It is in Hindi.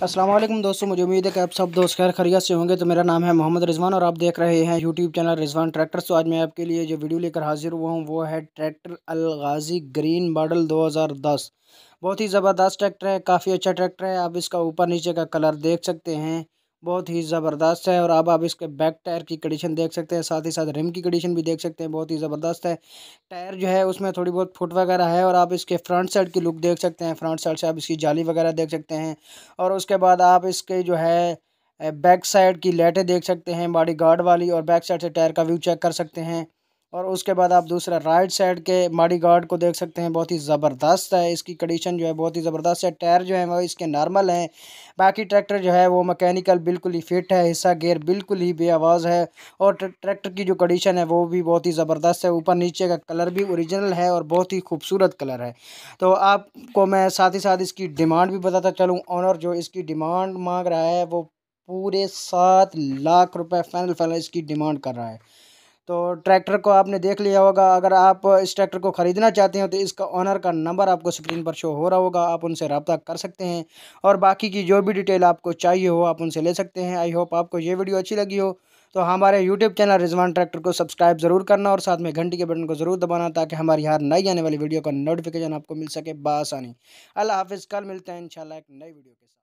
वालेकुम दोस्तों, मुझे उम्मीद है कि आप सब दोस्त खैर खरिया से होंगे। तो मेरा नाम है मोहम्मद रिजवान और आप देख रहे हैं यूट्यूब चैनल रिजवान ट्रैक्टर तो आज मैं आपके लिए जो वीडियो लेकर हाजिर हुआ हूँ, वो है ट्रैक्टर अलगाजी ग्रीन मॉडल 2010 बहुत ही ज़बरदस्त ट्रैक्टर है, काफ़ी अच्छा ट्रैक्टर है। आप इसका ऊपर नीचे का कलर देख सकते हैं। बहुत ही ज़बरदस्त है और अब आप इसके बैक टायर की कंडीशन देख सकते हैं, साथ ही साथ रिम की कंडीशन भी देख सकते हैं, बहुत ही ज़बरदस्त है। टायर जो है उसमें थोड़ी बहुत फुट वगैरह है और आप इसके फ्रंट साइड की लुक देख सकते हैं फ्रंट साइड से आप इसकी जाली वगैरह देख सकते हैं और उसके बाद आप इसके जो है बैक साइड की लाइटें देख सकते हैं बॉडी गार्ड वाली और बैक साइड से टायर का व्यू चेक कर सकते हैं। और उसके बाद आप दूसरा राइट साइड के माड़ी गार्ड को देख सकते हैं, बहुत ही ज़बरदस्त है। इसकी कंडीशन जो है बहुत ही ज़बरदस्त है। टायर जो है वो इसके नॉर्मल हैं। बाकी ट्रैक्टर जो है वो मैकेनिकल बिल्कुल ही फिट है। हिस्सा गेयर बिल्कुल ही बेआवाज़ है। और ट्रैक्टर की जो कंडीशन है वो भी बहुत ही ज़बरदस्त है। ऊपर नीचे का कलर भी औरिजिनल है और बहुत ही खूबसूरत कलर है। तो आपको मैं साथ ही साथ इसकी डिमांड भी बताता चलूँ। ऑनर जो इसकी डिमांड मांग रहा है, वो पूरे सात लाख रुपए फाइनल फाइनल इसकी डिमांड कर रहा है। तो ट्रैक्टर को आपने देख लिया होगा। अगर आप इस ट्रैक्टर को ख़रीदना चाहते हैं तो इसका ऑनर का नंबर आपको स्क्रीन पर शो हो रहा होगा। आप उनसे रब्ता कर सकते हैं और बाकी की जो भी डिटेल आपको चाहिए हो, आप उनसे ले सकते हैं। आई होप आपको ये वीडियो अच्छी लगी हो। तो हमारे यूट्यूब चैनल रिजवान ट्रैक्टर को सब्सक्राइब ज़रूर करना और साथ में घंटी के बटन को ज़रूर दबाना ताकि हमारी हर नई आने वाली वीडियो का नोटिफिकेशन आपको मिल सके बासानी अल्लाह हाफिज़, कल मिलते हैं इंशाल्लाह एक नई वीडियो के साथ।